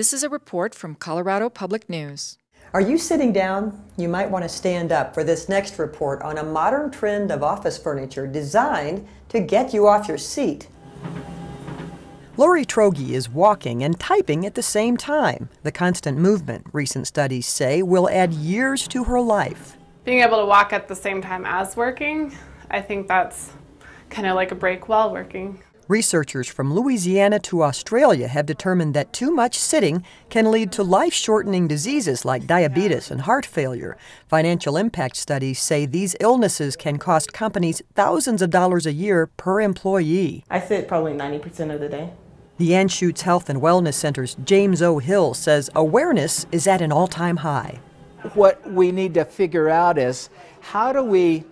This is a report from Colorado Public News. Are you sitting down? You might want to stand up for this next report on a modern trend of office furniture designed to get you off your seat. Lori Trogi is walking and typing at the same time. The constant movement, recent studies say, will add years to her life. Being able to walk at the same time as working, I think that's kind of like a break while working. Researchers from Louisiana to Australia have determined that too much sitting can lead to life shortening diseases like diabetes and heart failure. Financial impact studies say these illnesses can cost companies thousands of dollars a year per employee. I sit probably 90% of the day. The Anschutz Health and Wellness Center's James O. Hill says awareness is at an all time high. What we need to figure out is how do we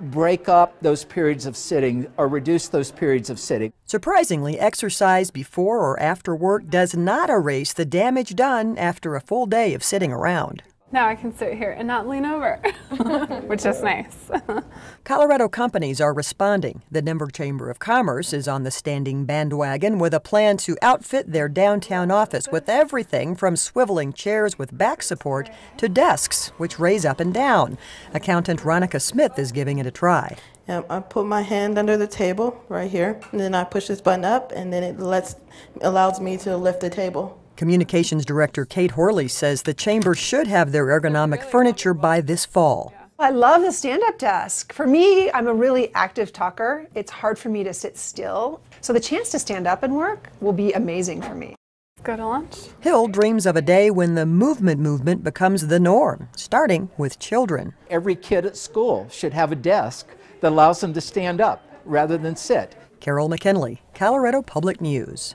break up those periods of sitting or reduce those periods of sitting. Surprisingly, exercise before or after work does not erase the damage done after a full day of sitting around. Now I can sit here and not lean over, which is nice. Colorado companies are responding. The Denver Chamber of Commerce is on the standing bandwagon with a plan to outfit their downtown office with everything from swiveling chairs with back support to desks, which raise up and down. Accountant Ronica Smith is giving it a try. Yep, I put my hand under the table right here, and then I push this button up, and then it lets allows me to lift the table. Communications Director Kate Horley says the chamber should have their ergonomic furniture by this fall. I love the stand up desk. For me, I'm a really active talker. It's hard for me to sit still. So the chance to stand up and work will be amazing for me. Go to lunch. Hill dreams of a day when the movement movement becomes the norm, starting with children. Every kid at school should have a desk that allows them to stand up rather than sit. Carol McKinley, Colorado Public News.